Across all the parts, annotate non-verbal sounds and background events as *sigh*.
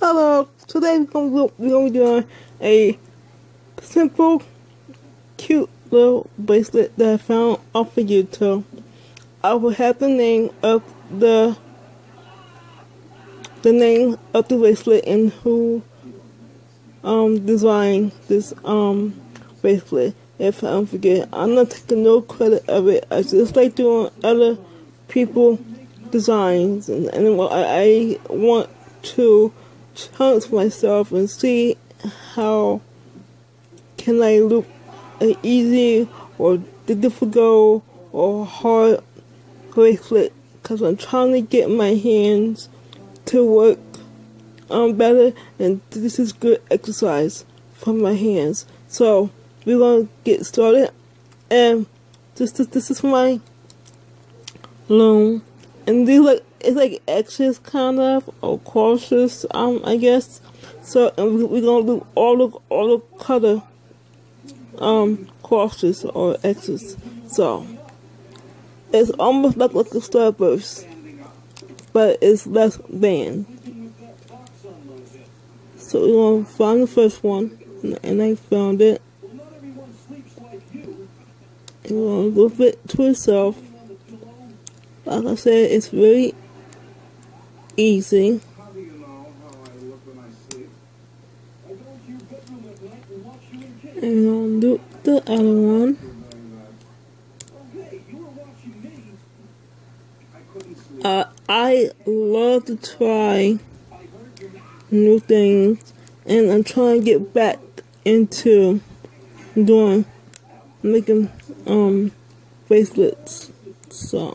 Hello, today we're gonna, we're be doing a simple, cute little bracelet that I found off of YouTube. I will have the name of the the name of the bracelet and who um designed this um bracelet. If I don't forget, I'm not taking no credit of it. I just like doing other people designs and, and I, I want to challenge myself and see how can I look an easy or difficult or hard bracelet. Because I'm trying to get my hands to work um, better and this is good exercise for my hands. So we're gonna get started. And this this, this is my loom and these like it's like X's kind of or cautious um I guess. So and we're gonna do all the all the color um cautious or X's so it's almost like like a starburst but it's less band so we're gonna find the first one and I found it. And we're gonna move it to itself. Like I said, it's very easy. And I'll do the other one. Uh, I love to try new things, and I'm trying to get back into doing making um bracelets. So.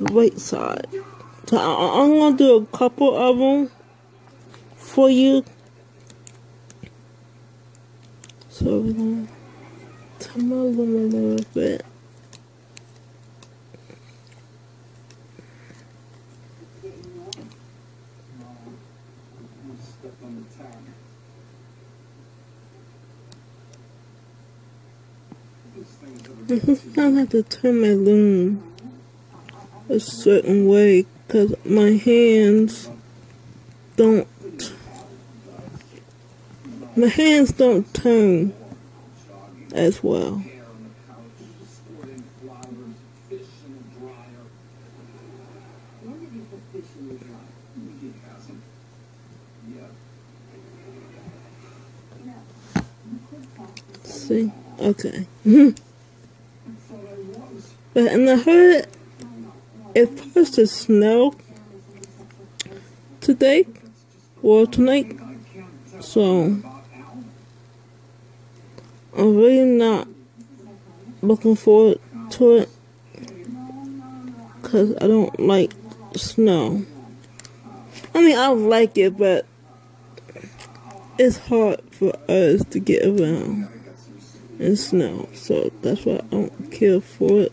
the right side. So I'm going to do a couple of them for you. So we're to tumble them a little bit. Mm-hmm. I have to turn my loom a certain way because my hands don't my hands don't turn as well. See? Okay. *laughs* but in the heard it's supposed to snow today or tonight. So I'm really not looking forward to it because I don't like snow. I mean, I like it, but it's hard for us to get around in snow, so that's why I don't care for it.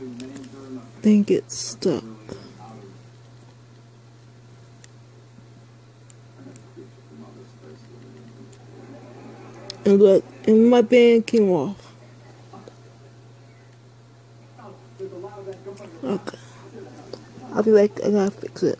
thing it's stuck. And look, and my band came off. Okay. I'll be back. I gotta fix it.